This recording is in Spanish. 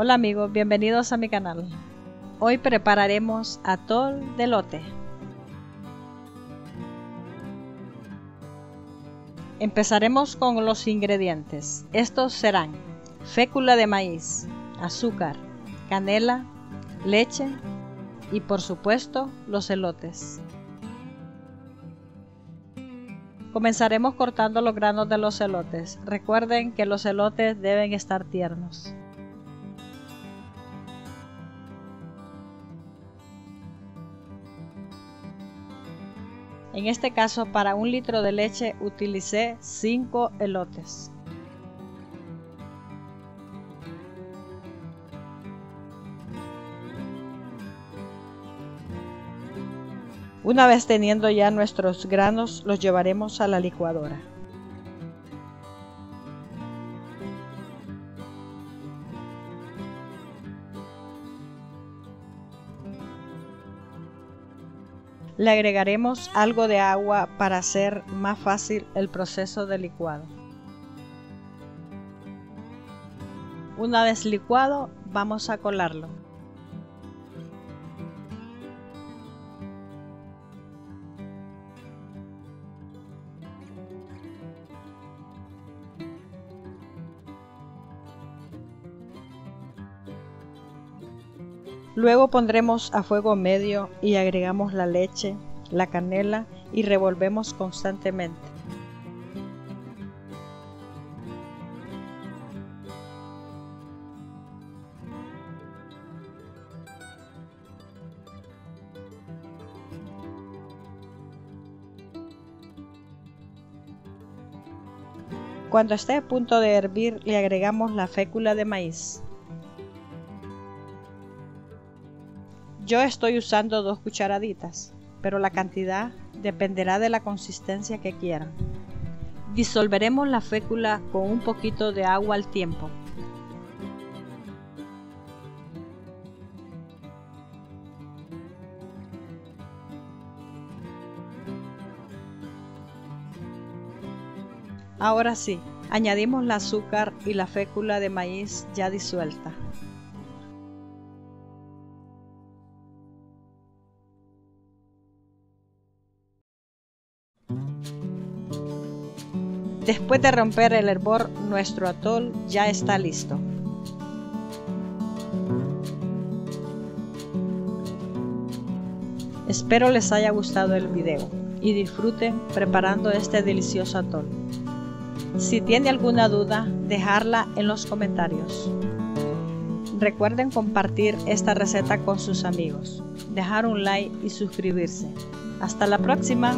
Hola amigos, bienvenidos a mi canal. Hoy prepararemos atol de lote. Empezaremos con los ingredientes. Estos serán fécula de maíz, azúcar, canela, leche y por supuesto los elotes. Comenzaremos cortando los granos de los elotes. Recuerden que los elotes deben estar tiernos. En este caso, para un litro de leche utilicé 5 elotes. Una vez teniendo ya nuestros granos, los llevaremos a la licuadora. Le agregaremos algo de agua para hacer más fácil el proceso de licuado. Una vez licuado, vamos a colarlo. Luego pondremos a fuego medio y agregamos la leche, la canela y revolvemos constantemente. Cuando esté a punto de hervir le agregamos la fécula de maíz. Yo estoy usando dos cucharaditas, pero la cantidad dependerá de la consistencia que quieran. Disolveremos la fécula con un poquito de agua al tiempo. Ahora sí, añadimos el azúcar y la fécula de maíz ya disuelta. Después de romper el hervor, nuestro atol ya está listo. Espero les haya gustado el video y disfruten preparando este delicioso atol. Si tiene alguna duda, dejarla en los comentarios. Recuerden compartir esta receta con sus amigos, dejar un like y suscribirse. Hasta la próxima.